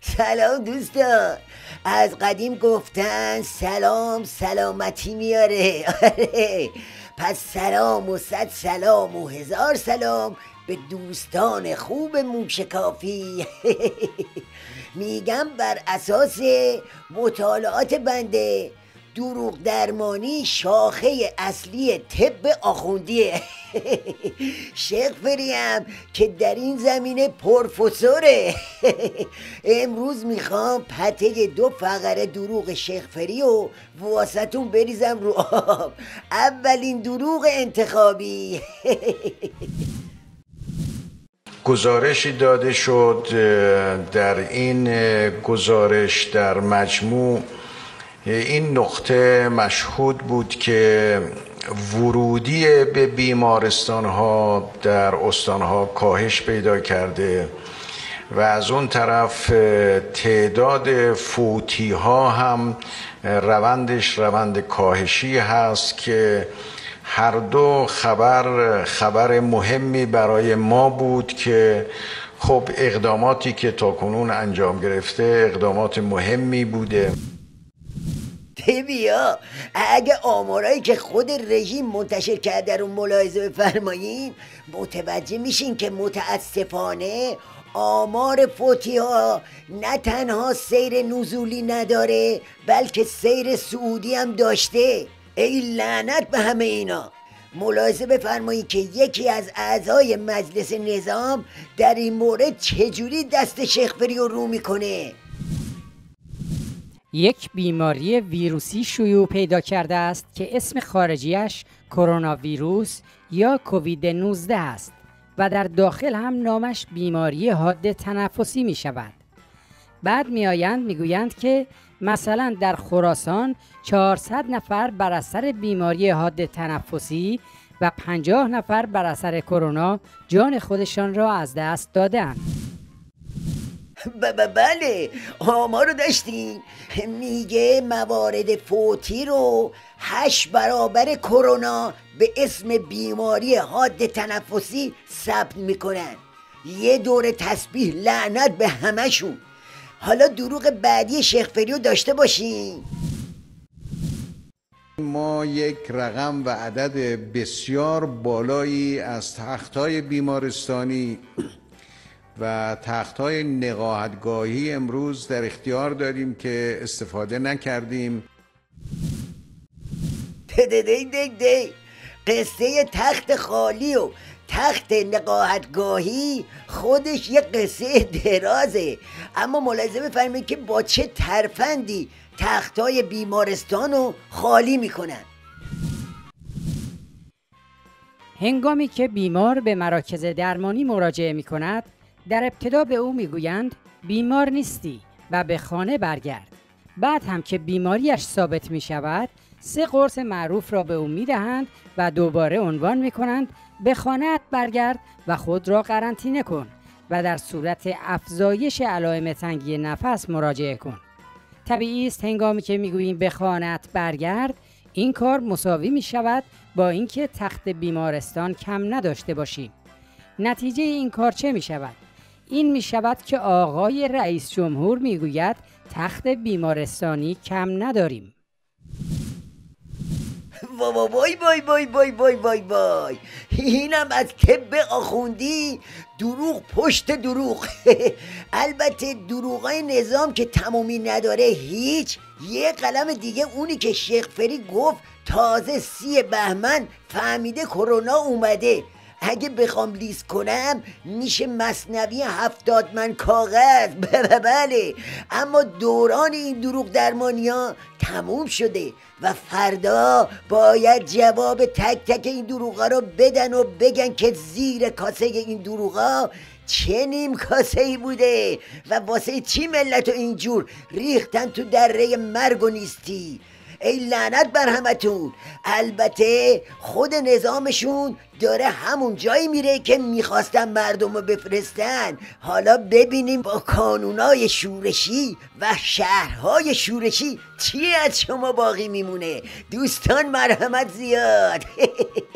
سلام دوستان. از قدیم گفتن سلام سلامتی میاره. آره. پس سلام و صد سلام و هزار سلام به دوستان خوب موشکافی. میگم بر اساس مطالعات بنده دروغ درمانی شاخه اصلی طب آخوندیه. شیخ فریم که در این زمینه پرفسوره امروز می‌خوام پته دو فقره دروغ شیخ فری و واسطون بریزم رو آب. اولین دروغ انتخابی. گزارشی داده شد در این گزارش در مجموع این نقطه مشهود بود که ورودی به بیمارستان ها در استان ها کاهش پیدا کرده و از اون طرف تعداد فوتی ها هم روندش روند کاهشی هست که هر دو خبر خبر مهمی برای ما بود که خب اقداماتی که تا کنون انجام گرفته اقدامات مهمی بوده. بیا اگه آمارایی که خود رژیم منتشر کرده رو ملاحظه بفرماییم متوجه میشین که متاسفانه آمار فوتی ها نه تنها سیر نزولی نداره بلکه سیر سعودی هم داشته. ای لعنت به همه اینا! ملاحظه بفرمایید که یکی از اعضای مجلس نظام در این مورد چجوری دست شیخفری رو رو می‌کنه؟ یک بیماری ویروسی شیوع پیدا کرده است که اسم خارجیش کرونا ویروس یا کووید 19 است و در داخل هم نامش بیماری حاد تنفسی می شود. بعد می آیند می گویند که مثلا در خراسان 400 نفر بر اثر بیماری حاد تنفسی و 50 نفر بر اثر کرونا جان خودشان را از دست دادند. بله آما رو داشتیم. میگه موارد فوتی رو هشت برابر کرونا به اسم بیماری حاد تنفسی ثبت می‌کنن. یه دور تسبیح لعنت به همشون حالا دروغ بعدی شیخ فریو داشته باشیم ما یک رقم و عدد بسیار بالایی از تختای بیمارستانی و تخت های نقاهتگاهی امروز در اختیار داریم که استفاده نکردیم. دی دی دی قصه تخت خالی و تخت نقاهتگاهی خودش یه قصه درازه. اما ملاحظه بفرمایید که با چه ترفندی های بیمارستان رو خالی می‌کنن؟ هنگامی که بیمار به مراکز درمانی مراجعه می کند در ابتدا به او می‌گویند بیمار نیستی و به خانه برگرد. بعد هم که بیماریش ثابت می شود سه قرص معروف را به او می دهند و دوباره عنوان می کنند به خانه برگرد و خود را قرنطینه کن و در صورت افزایش علائم تنگی نفس مراجعه کن. طبیعی است هنگامی که می‌گوییم به خانت برگرد این کار مساوی می شود با اینکه تخت بیمارستان کم نداشته باشیم. نتیجه این کار چه می شود این می شود که آقای رئیس جمهور می گوید تخت بیمارستانی کم نداریم. وای وای وای وای وای وای وای. اینم از طب آخوندی. دروغ پشت دروغ. البته دروغای نظام که تمومی نداره هیچ. یه قلم دیگه اونی که شیخ فری گفت تازه سی بهمن فهمیده کرونا اومده. اگه بخوام لیست کنم میشه مصنوی هفتاد من کاغذ. بله اما دوران این دروغ درمانی ها تموم شده و فردا باید جواب تک تک این دروغ رو بدن و بگن که زیر کاسه این دروغ چه نیم کاسه ای بوده و واسه چی ملت و اینجور ریختن تو دره مرگ و نیستی؟ ای لعنت بر همتون. البته خود نظامشون داره همون جایی میره که می‌خواستن مردم رو بفرستن. حالا ببینیم با کانونای شورشی و شهرهای شورشی چی از شما باقی میمونه. دوستان مرحمت زیاد.